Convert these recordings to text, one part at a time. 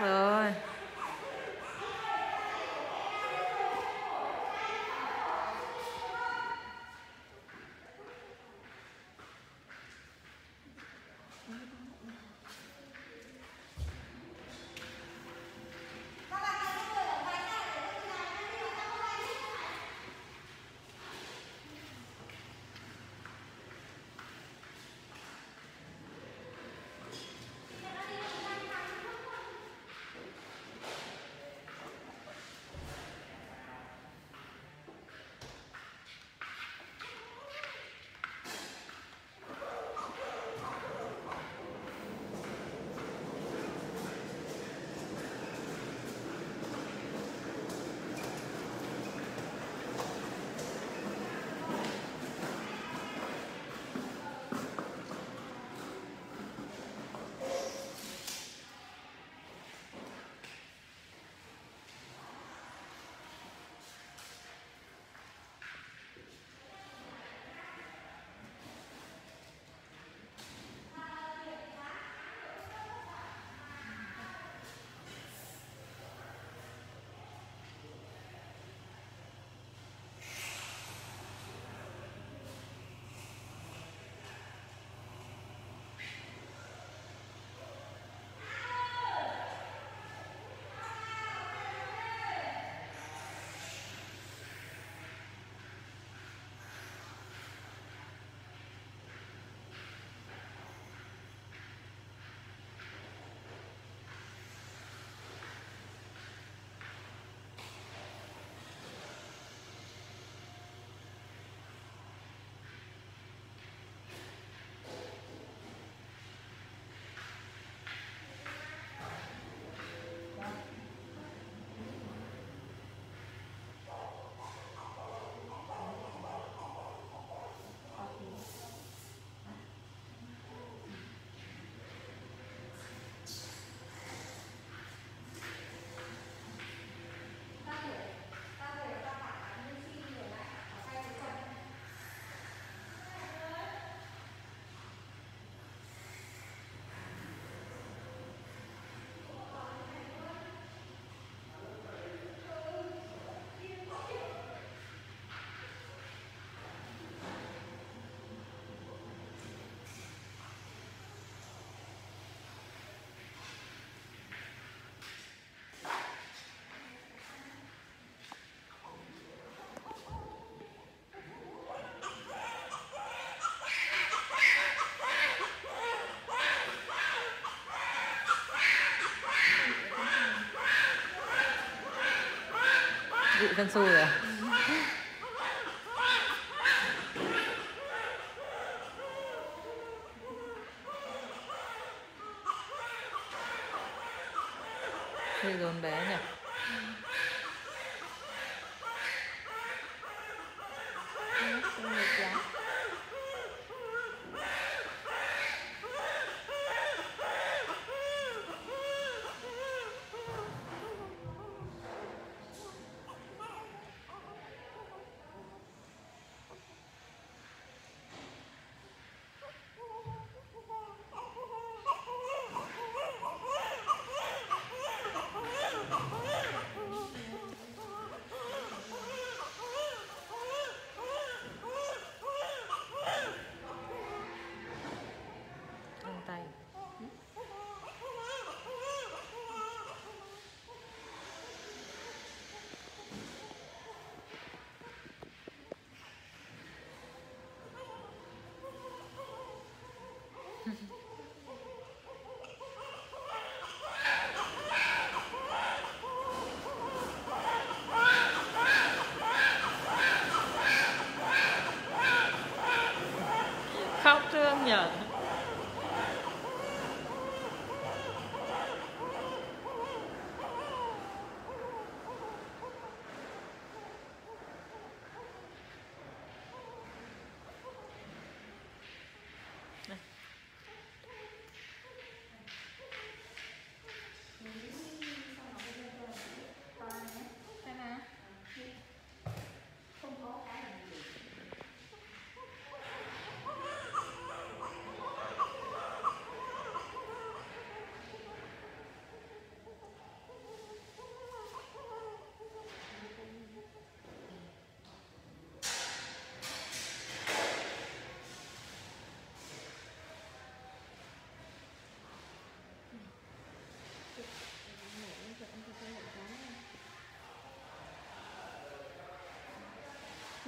Rồi. Bị phân xu rồi Hơi dồn bé nhỉ?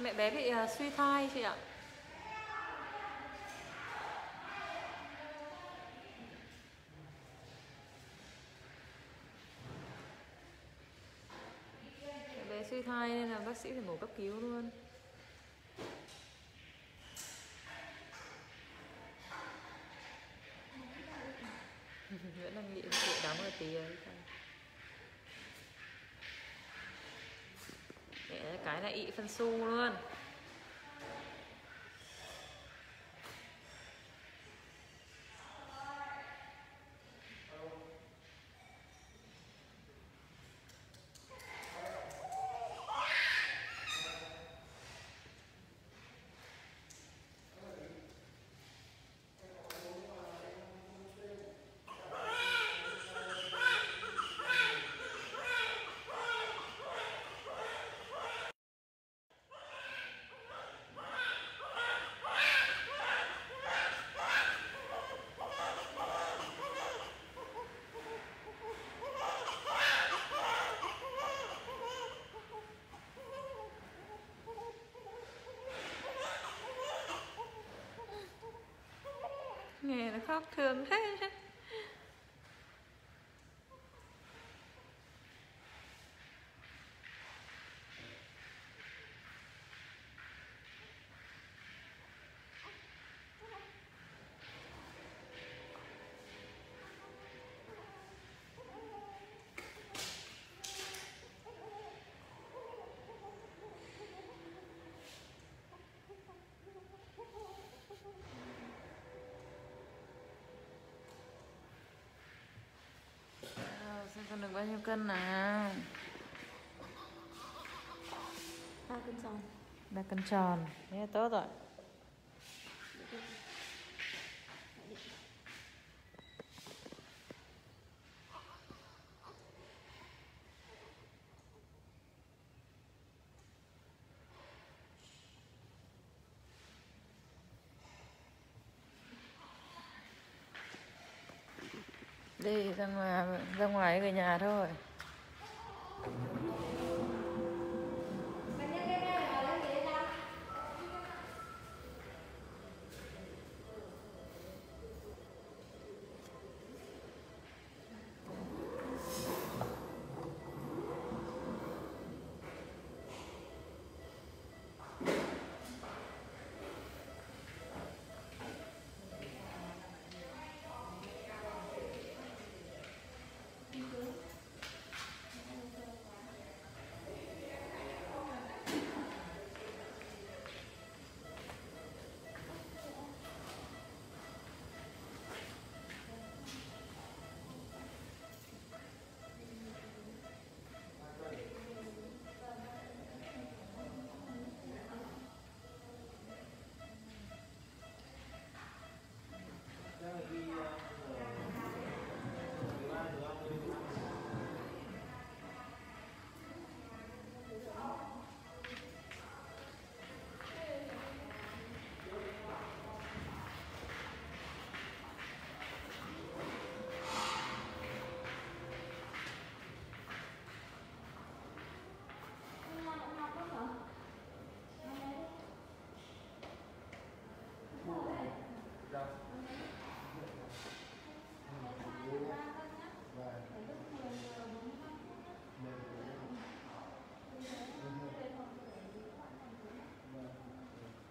Mẹ bé bị uh, suy thai chị ạ. Mẹ bé suy thai nên là bác sĩ phải mổ cấp cứu luôn. Cái là ị phân su luôn. Nghe nó khóc thương thế bao nhiêu cân nào ba cân tròn. Ba cân tròn. Thế là tốt rồi đi ra ngoài ra ngoài về nhà thôi.